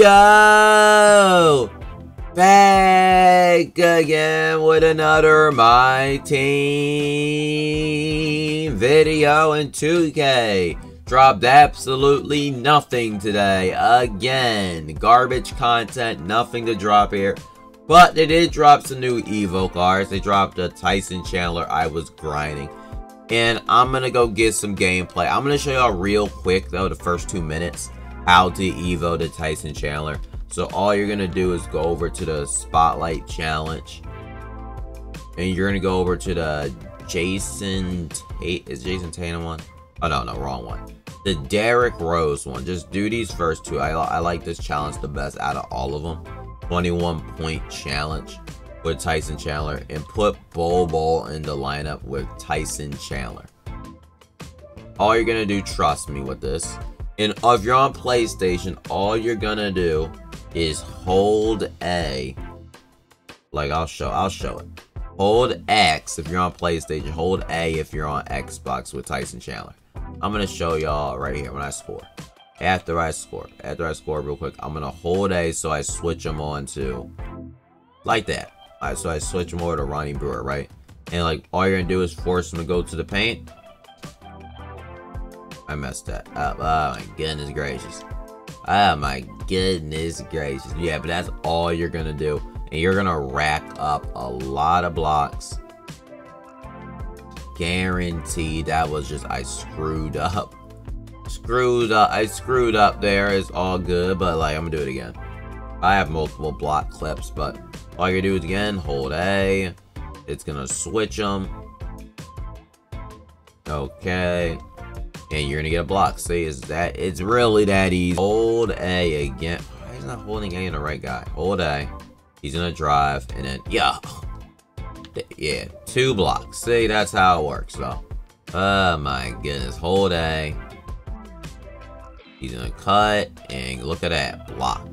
Yo! Back again with another My Team video in 2K. Dropped absolutely nothing today. Again, garbage content, nothing to drop here. But they did drop some new Evo cards. They dropped a Tyson Chandler I was grinding. And I'm going to go get some gameplay. I'm going to show y'all real quick, though, the first two minutes to Evo to Tyson Chandler. So all you're going to do is go over to the Spotlight Challenge. And you're going to go over to the Jason Tate. Is Jason Tatum one? Oh, no, no, wrong one. The Derrick Rose one. Just do these first two. I, I like this challenge the best out of all of them. 21 point challenge with Tyson Chandler. And put Bol Bol in the lineup with Tyson Chandler. All you're going to do, trust me with this, and if you're on PlayStation, all you're gonna do is hold A. Like I'll show, I'll show it. Hold X if you're on PlayStation. Hold A if you're on Xbox with Tyson Chandler. I'm gonna show y'all right here when I score. After I score, after I score real quick, I'm gonna hold A so I switch them on to like that. Alright, so I switch them over to Ronnie Brewer, right? And like all you're gonna do is force them to go to the paint I messed that up. Oh my goodness gracious. Oh my goodness gracious. Yeah, but that's all you're gonna do. And you're gonna rack up a lot of blocks. Guaranteed that was just I screwed up. Screwed up. I screwed up there. It's all good, but like I'm gonna do it again. I have multiple block clips, but all you do is again, hold A. It's gonna switch them. Okay and you're gonna get a block. See, is that it's really that easy. Hold A again. Why is not holding A in the right guy? Hold A. He's gonna drive, and then yeah, yeah, two blocks. See, that's how it works. So, oh my goodness, hold A. He's gonna cut, and look at that, block.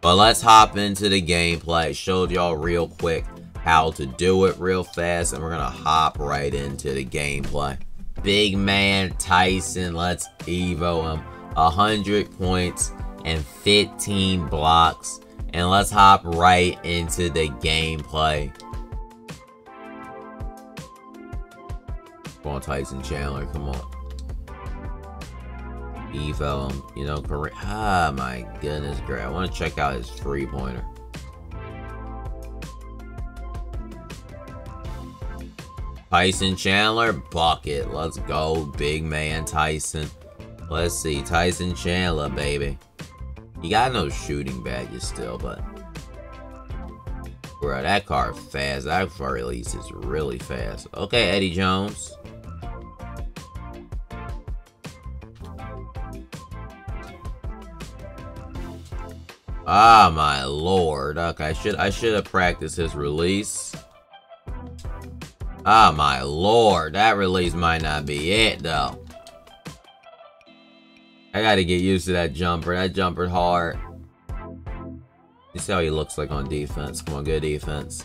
But let's hop into the gameplay. Showed y'all real quick how to do it real fast, and we're gonna hop right into the gameplay. Big man Tyson, let's Evo him. 100 points and 15 blocks. And let's hop right into the gameplay. Come on, Tyson Chandler, come on. Evo him, you know. Ah, my goodness, great. I want to check out his three pointer. Tyson Chandler, bucket. Let's go, big man Tyson. Let's see, Tyson Chandler, baby. He got no shooting badges still, but... Bro, that car fast. That car release is really fast. Okay, Eddie Jones. Ah, my lord. Okay, I should I should have practiced his release. Oh my lord, that release might not be it though. I gotta get used to that jumper. That jumper hard. You see how he looks like on defense. Come on, good defense.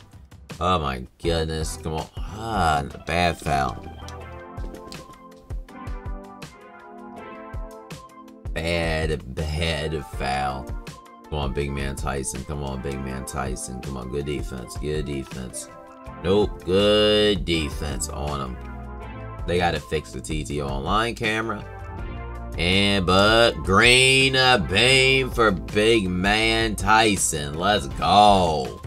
Oh my goodness. Come on. Ah, bad foul. Bad, bad foul. Come on, big man Tyson. Come on, big man Tyson. Come on, good defense. Good defense. Nope, good defense on them. They got to fix the TT online camera. And but green a beam for big man Tyson. Let's go.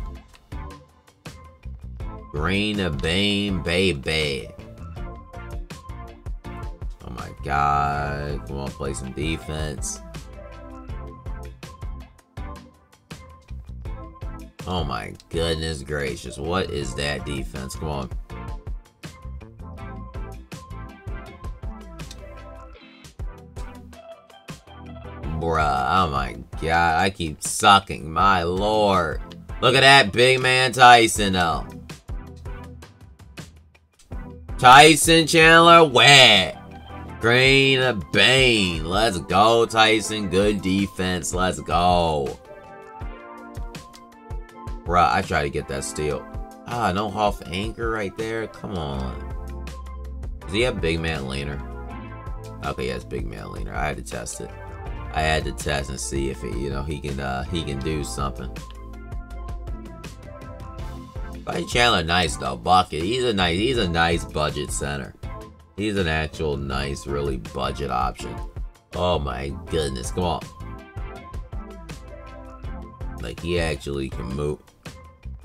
Green a beam, baby. Oh my god. Come on, play some defense. Oh my goodness gracious. What is that defense? Come on. Bruh, oh my god, I keep sucking, my lord. Look at that big man Tyson though. Tyson Chandler wet. Green Bane. Let's go, Tyson. Good defense. Let's go. Bruh, I try to get that steal. Ah, no half anchor right there. Come on. Does he have big man leaner? Okay, has big man leaner. I had to test it. I had to test and see if it, you know, he can, uh, he can do something. Buddy Chandler, nice though. Bucket, he's a nice, he's a nice budget center. He's an actual nice, really budget option. Oh my goodness, come on. Like, he actually can move.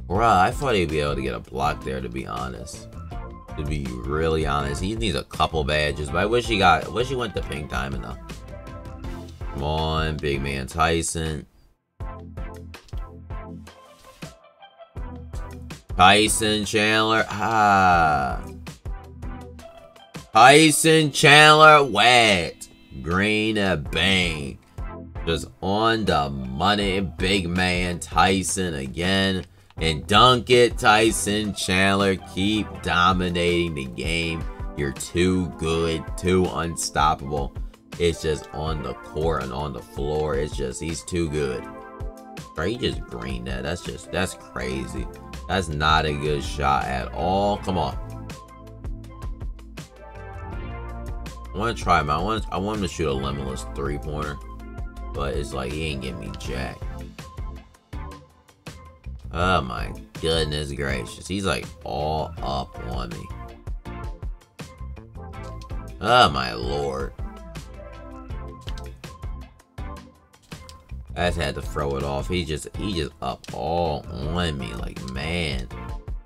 Bruh, I thought he'd be able to get a block there, to be honest. To be really honest. He needs a couple badges, but I wish he got, wish he went to Pink Diamond, though. Come on, big man Tyson. Tyson Chandler. Ah. Tyson Chandler wet. Green bang. Just on the money. Big man Tyson again. And dunk it, Tyson Chandler. Keep dominating the game. You're too good, too unstoppable. It's just on the court and on the floor. It's just, he's too good. Bro, he just greened that. That's just, that's crazy. That's not a good shot at all. Come on. I want to try him. I want, I want him to shoot a limitless three-pointer. But it's like, he ain't getting me jack. Oh my goodness gracious. He's like all up on me. Oh my lord. I just had to throw it off. He just he just up all on me. Like man.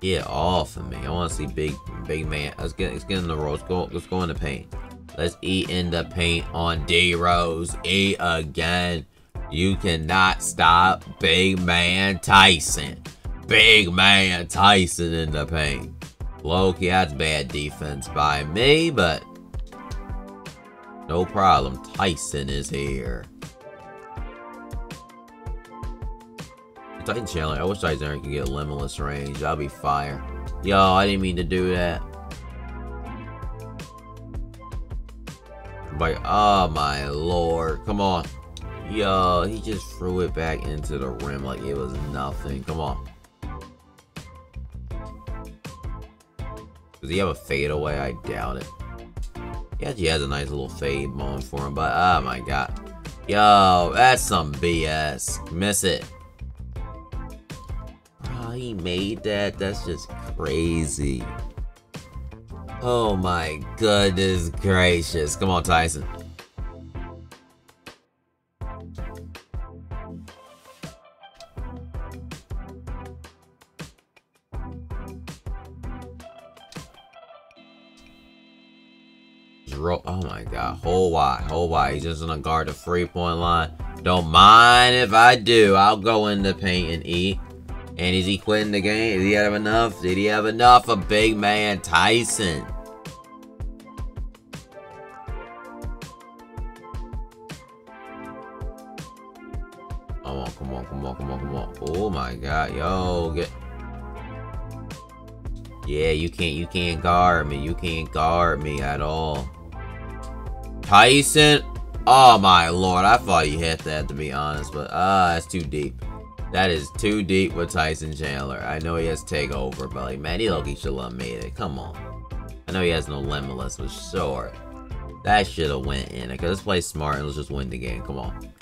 Get off of me. I wanna see big big man. Let's get let's get in the road. Let's go let's go in the paint. Let's eat in the paint on D Rose. E again. You cannot stop Big Man Tyson. Big Man Tyson in the paint. Loki, that's bad defense by me, but no problem. Tyson is here. Titan Chandler. I wish Titan could get limitless range. That'd be fire. Yo, I didn't mean to do that. Like, oh my lord. Come on. Yo, he just threw it back into the rim like it was nothing. Come on. Does he have a fadeaway? I doubt it. Yeah, He has a nice little fade moment for him, but oh my god. Yo, that's some BS. Miss it. Oh, he made that? That's just crazy. Oh my goodness gracious. Come on, Tyson. Oh, oh my god, whole wide, whole wide. He's just gonna guard the three point line. Don't mind if I do. I'll go in the paint and eat. And is he quitting the game? Did he have enough? Did he have enough of big man Tyson? Come on, come on, come on, come on, come on. Oh my god, yo, get Yeah, you can't you can't guard me. You can't guard me at all. Tyson. Oh my lord, I thought you hit that to be honest, but ah, uh, that's too deep. That is too deep with Tyson Chandler. I know he has takeover, but like, man, he Loki should have made it. Come on. I know he has no limitless, but sure. That should have went in. Because let's play smart and let's just win the game. Come on.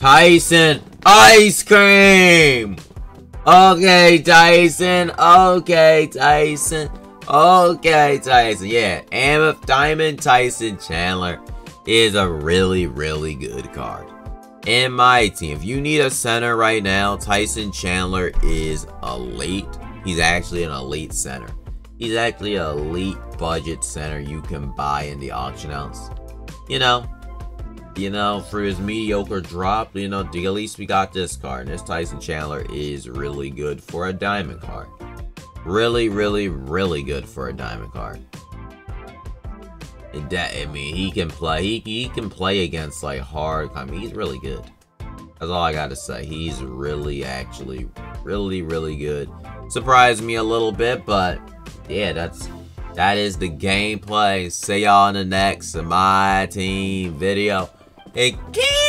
Tyson ice cream. Okay, Tyson. Okay, Tyson. Okay, Tyson. Yeah, Amethyst Diamond Tyson Chandler is a really, really good card. In my team, if you need a center right now, Tyson Chandler is elite. He's actually an elite center. He's actually an elite budget center you can buy in the auction house. You know, you know, for his mediocre drop, you know, at least we got this card. And this Tyson Chandler is really good for a diamond card. Really, really, really good for a diamond card. That I mean, he can play. He he can play against like hard. I mean, he's really good. That's all I gotta say. He's really, actually, really, really good. Surprised me a little bit, but yeah, that's that is the gameplay. See y'all in the next My Team video. And keep